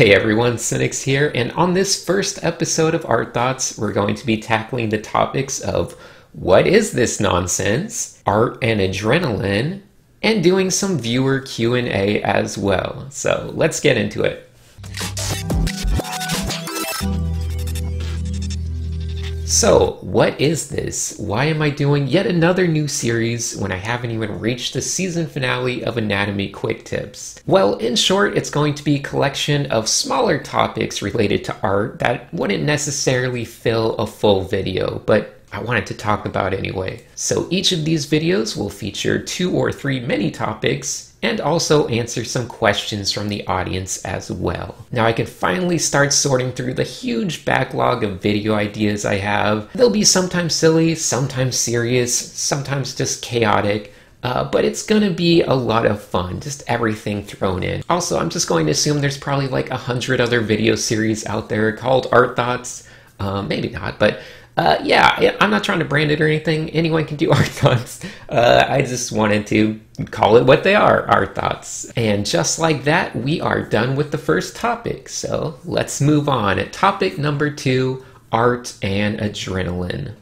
Hey everyone, Sinix here, and on this first episode of Art Thoughts, we're going to be tackling the topics of what is this nonsense, art and adrenaline, and doing some viewer Q&A as well. So, let's get into it. So, what is this? Why am I doing yet another new series when I haven't even reached the season finale of Anatomy Quick Tips? Well, in short, it's going to be a collection of smaller topics related to art that wouldn't necessarily fill a full video, but I wanted to talk about anyway. So each of these videos will feature two or three mini topics and also answer some questions from the audience as well. Now I can finally start sorting through the huge backlog of video ideas I have. They'll be sometimes silly, sometimes serious, sometimes just chaotic. Uh, but it's gonna be a lot of fun, just everything thrown in. Also, I'm just going to assume there's probably like a hundred other video series out there called Art Thoughts. Uh, maybe not, but uh, yeah, I'm not trying to brand it or anything. Anyone can do art thoughts. Uh, I just wanted to call it what they are art thoughts. And just like that, we are done with the first topic. So let's move on. At Topic number two art and adrenaline.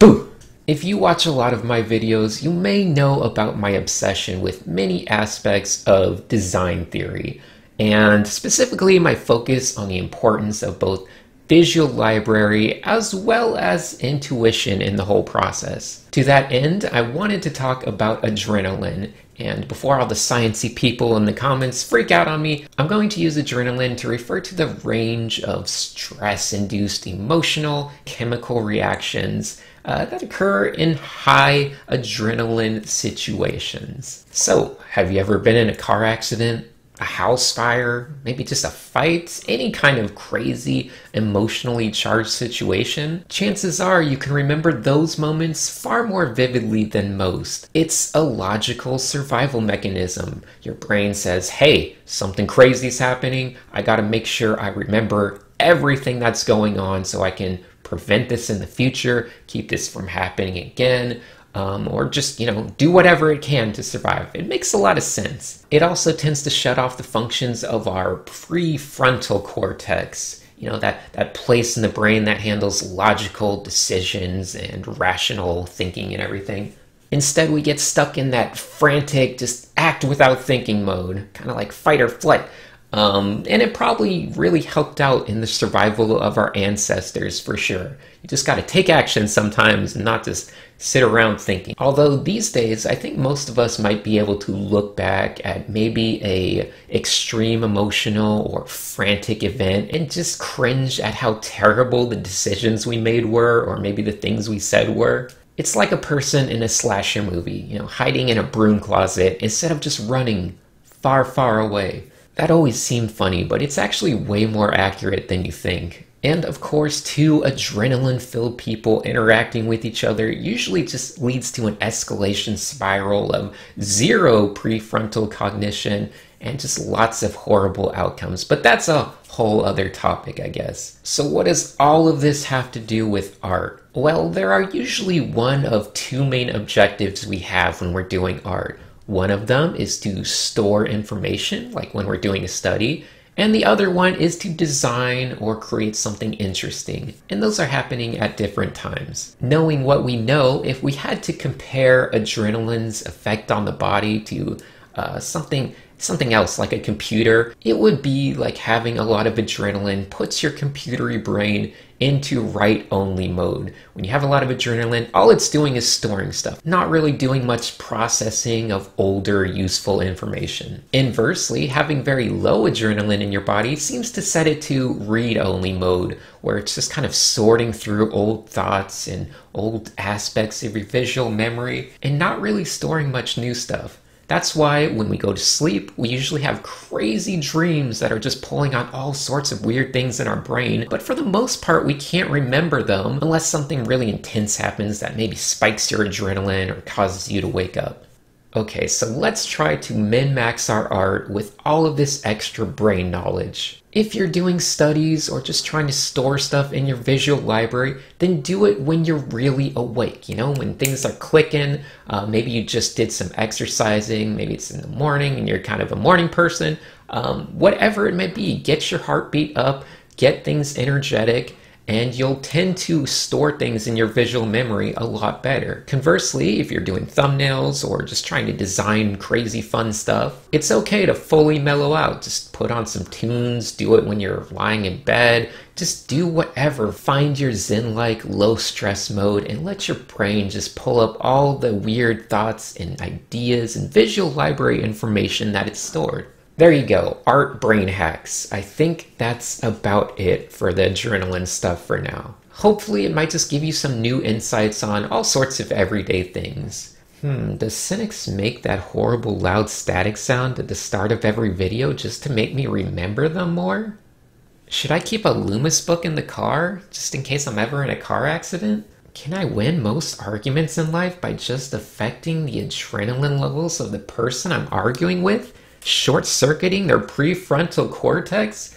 Boo! If you watch a lot of my videos, you may know about my obsession with many aspects of design theory, and specifically my focus on the importance of both visual library as well as intuition in the whole process. To that end, I wanted to talk about adrenaline, and before all the sciencey people in the comments freak out on me, I'm going to use adrenaline to refer to the range of stress-induced emotional chemical reactions uh, that occur in high adrenaline situations. So, have you ever been in a car accident? A house fire, maybe just a fight, any kind of crazy, emotionally charged situation, chances are you can remember those moments far more vividly than most. It's a logical survival mechanism. Your brain says, hey, something crazy is happening, I gotta make sure I remember everything that's going on so I can prevent this in the future, keep this from happening again, um, or just, you know, do whatever it can to survive. It makes a lot of sense. It also tends to shut off the functions of our prefrontal cortex, you know, that, that place in the brain that handles logical decisions and rational thinking and everything. Instead, we get stuck in that frantic, just act without thinking mode, kind of like fight or flight. Um, and it probably really helped out in the survival of our ancestors for sure. You just got to take action sometimes and not just sit around thinking. Although these days, I think most of us might be able to look back at maybe a extreme emotional or frantic event and just cringe at how terrible the decisions we made were or maybe the things we said were. It's like a person in a slasher movie, you know, hiding in a broom closet instead of just running far, far away. That always seemed funny, but it's actually way more accurate than you think. And of course, two adrenaline filled people interacting with each other usually just leads to an escalation spiral of zero prefrontal cognition and just lots of horrible outcomes. But that's a whole other topic, I guess. So, what does all of this have to do with art? Well, there are usually one of two main objectives we have when we're doing art. One of them is to store information, like when we're doing a study, and the other one is to design or create something interesting. And those are happening at different times. Knowing what we know, if we had to compare adrenaline's effect on the body to uh, something something else like a computer, it would be like having a lot of adrenaline puts your computery brain into write only mode. When you have a lot of adrenaline, all it's doing is storing stuff, not really doing much processing of older useful information. Inversely, having very low adrenaline in your body seems to set it to read only mode, where it's just kind of sorting through old thoughts and old aspects of your visual memory and not really storing much new stuff. That's why when we go to sleep, we usually have crazy dreams that are just pulling on all sorts of weird things in our brain, but for the most part, we can't remember them unless something really intense happens that maybe spikes your adrenaline or causes you to wake up. Okay, so let's try to min-max our art with all of this extra brain knowledge. If you're doing studies or just trying to store stuff in your visual library, then do it when you're really awake, you know, when things are clicking. Uh, maybe you just did some exercising, maybe it's in the morning and you're kind of a morning person. Um, whatever it may be, get your heartbeat up, get things energetic, and you'll tend to store things in your visual memory a lot better. Conversely, if you're doing thumbnails or just trying to design crazy fun stuff, it's okay to fully mellow out. Just put on some tunes, do it when you're lying in bed, just do whatever. Find your zen like low stress mode and let your brain just pull up all the weird thoughts and ideas and visual library information that it's stored. There you go, art brain hacks. I think that's about it for the adrenaline stuff for now. Hopefully, it might just give you some new insights on all sorts of everyday things. Hmm, does Sinix make that horrible loud static sound at the start of every video just to make me remember them more? Should I keep a Loomis book in the car, just in case I'm ever in a car accident? Can I win most arguments in life by just affecting the adrenaline levels of the person I'm arguing with? Short circuiting their prefrontal cortex?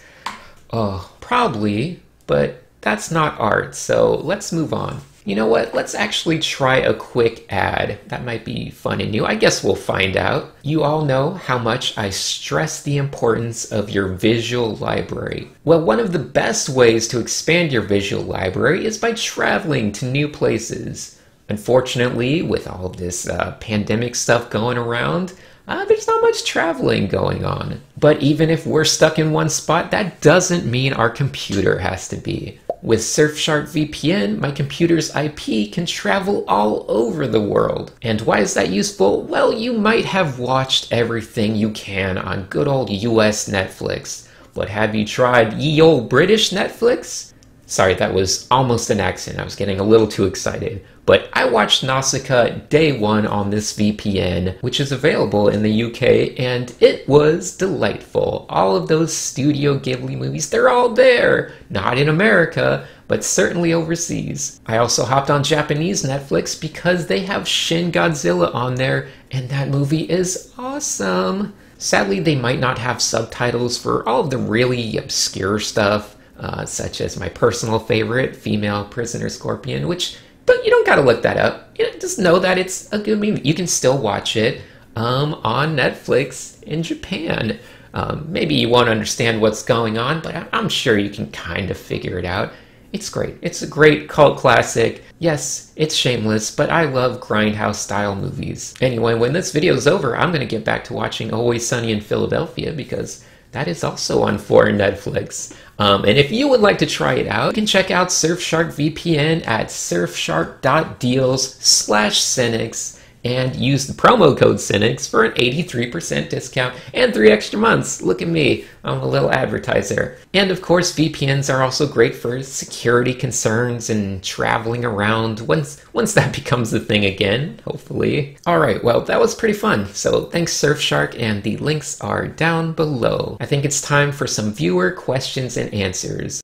Oh, probably, but that's not art, so let's move on. You know what? Let's actually try a quick ad. That might be fun and new. I guess we'll find out. You all know how much I stress the importance of your visual library. Well, one of the best ways to expand your visual library is by traveling to new places. Unfortunately, with all this uh, pandemic stuff going around, uh, there's not much traveling going on. But even if we're stuck in one spot, that doesn't mean our computer has to be. With Surfshark VPN, my computer's IP can travel all over the world. And why is that useful? Well, you might have watched everything you can on good old US Netflix. But have you tried ye old British Netflix? Sorry, that was almost an accent. I was getting a little too excited. But I watched Nausicaa day one on this VPN, which is available in the UK, and it was delightful. All of those Studio Ghibli movies, they're all there. Not in America, but certainly overseas. I also hopped on Japanese Netflix because they have Shin Godzilla on there, and that movie is awesome. Sadly, they might not have subtitles for all of the really obscure stuff uh, such as my personal favorite, Female Prisoner Scorpion, which, but you don't gotta look that up. You know, just know that it's a good movie. You can still watch it um, on Netflix in Japan. Um, maybe you won't understand what's going on, but I'm sure you can kind of figure it out. It's great. It's a great cult classic. Yes, it's shameless, but I love grindhouse style movies. Anyway, when this video is over, I'm going to get back to watching Always Sunny in Philadelphia because that is also on foreign Netflix. Um, and if you would like to try it out, you can check out Surfshark VPN at surfshark.deals slash Sinix and use the promo code Sinix for an 83% discount and three extra months. Look at me, I'm a little advertiser. And of course, VPNs are also great for security concerns and traveling around once once that becomes a thing again, hopefully. All right, well, that was pretty fun. So thanks Surfshark and the links are down below. I think it's time for some viewer questions and answers.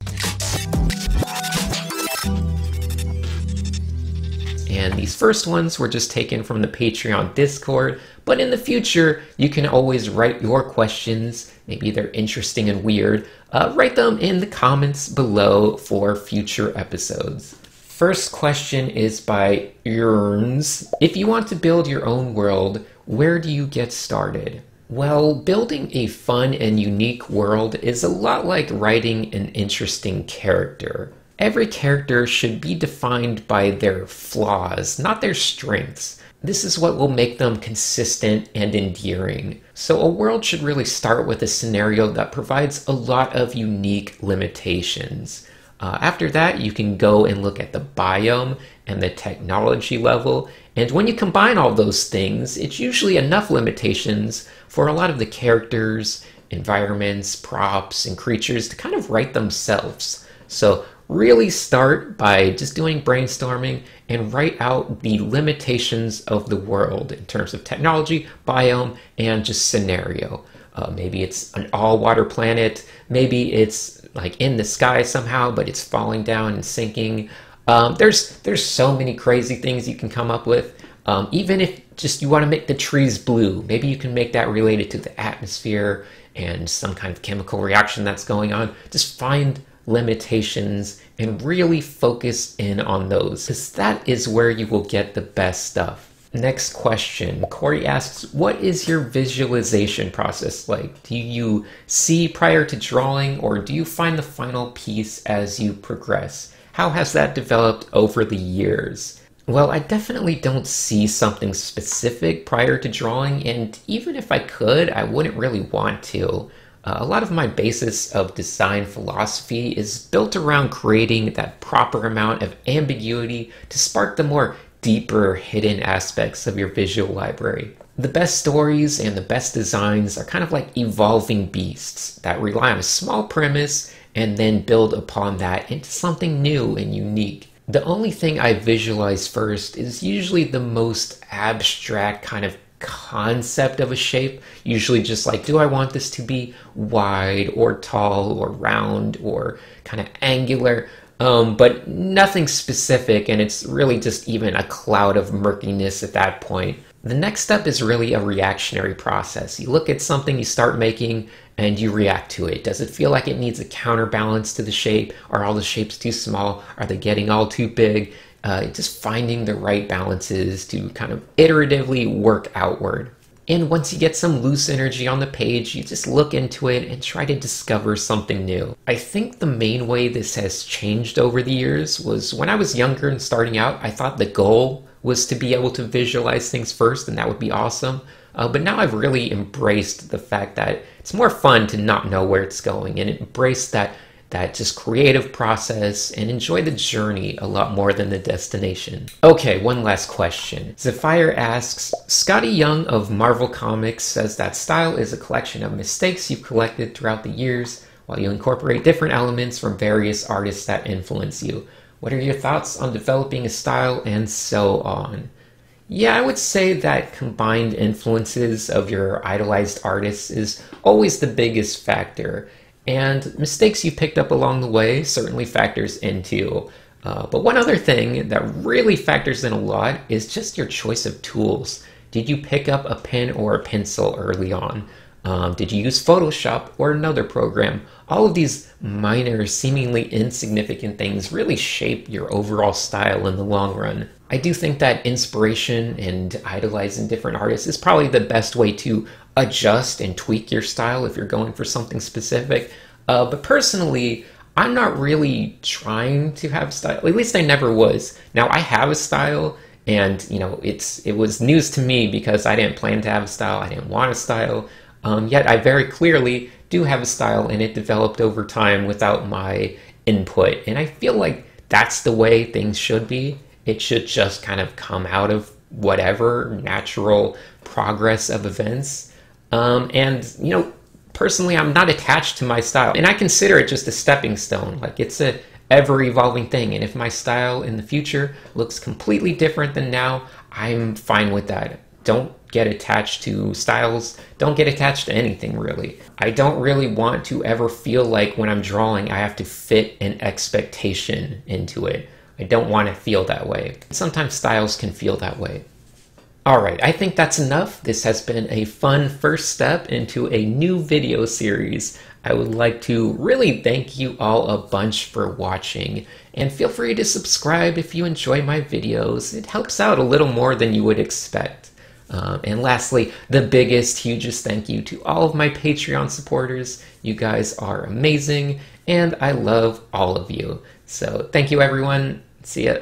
And these first ones were just taken from the Patreon Discord, but in the future, you can always write your questions. Maybe they're interesting and weird. Uh, write them in the comments below for future episodes. First question is by Yerns. If you want to build your own world, where do you get started? Well, building a fun and unique world is a lot like writing an interesting character. Every character should be defined by their flaws, not their strengths. This is what will make them consistent and endearing. So, a world should really start with a scenario that provides a lot of unique limitations. Uh, after that, you can go and look at the biome and the technology level. And when you combine all those things, it's usually enough limitations for a lot of the characters, environments, props, and creatures to kind of write themselves. So, really start by just doing brainstorming and write out the limitations of the world in terms of technology, biome, and just scenario. Uh, maybe it's an all water planet, maybe it's like in the sky somehow, but it's falling down and sinking. Um, there's there's so many crazy things you can come up with. Um, even if just you want to make the trees blue, maybe you can make that related to the atmosphere and some kind of chemical reaction that's going on. Just find limitations and really focus in on those because that is where you will get the best stuff. Next question. Corey asks, What is your visualization process like? Do you see prior to drawing or do you find the final piece as you progress? How has that developed over the years? Well, I definitely don't see something specific prior to drawing, and even if I could, I wouldn't really want to. Uh, a lot of my basis of design philosophy is built around creating that proper amount of ambiguity to spark the more deeper hidden aspects of your visual library. The best stories and the best designs are kind of like evolving beasts that rely on a small premise and then build upon that into something new and unique. The only thing I visualize first is usually the most abstract kind of concept of a shape. Usually just like, do I want this to be wide or tall or round or kind of angular? Um, but nothing specific, and it's really just even a cloud of murkiness at that point. The next step is really a reactionary process. You look at something, you start making, and you react to it. Does it feel like it needs a counterbalance to the shape? Are all the shapes too small? Are they getting all too big? Uh, just finding the right balances to kind of iteratively work outward. And once you get some loose energy on the page, you just look into it and try to discover something new. I think the main way this has changed over the years was when I was younger and starting out, I thought the goal was to be able to visualize things first, and that would be awesome. Uh, but now I've really embraced the fact that it's more fun to not know where it's going and embrace that that just creative process and enjoy the journey a lot more than the destination. Okay, one last question. Zephyr asks, Skottie Young of Marvel Comics says that style is a collection of mistakes you've collected throughout the years while you incorporate different elements from various artists that influence you. What are your thoughts on developing a style and so on? Yeah, I would say that combined influences of your idolized artists is always the biggest factor, and mistakes you picked up along the way certainly factors into. Uh, but one other thing that really factors in a lot is just your choice of tools. Did you pick up a pen or a pencil early on? Um, did you use Photoshop or another program? All of these minor, seemingly insignificant things really shape your overall style in the long run. I do think that inspiration and idolizing different artists is probably the best way to adjust and tweak your style if you're going for something specific. Uh, but personally, I'm not really trying to have style. At least I never was. Now I have a style, and you know it's it was news to me because I didn't plan to have a style. I didn't want a style. Um, yet I very clearly do have a style, and it developed over time without my input. And I feel like that's the way things should be. It should just kind of come out of whatever natural progress of events. Um, and you know, personally, I'm not attached to my style, and I consider it just a stepping stone. Like it's a ever evolving thing. And if my style in the future looks completely different than now, I'm fine with that. Don't get attached to styles. Don't get attached to anything really. I don't really want to ever feel like when I'm drawing, I have to fit an expectation into it. I don't want to feel that way. Sometimes styles can feel that way. Alright, I think that's enough. This has been a fun first step into a new video series. I would like to really thank you all a bunch for watching, and feel free to subscribe if you enjoy my videos. It helps out a little more than you would expect. Um, and lastly, the biggest, hugest thank you to all of my Patreon supporters. You guys are amazing, and I love all of you. So thank you, everyone. See ya.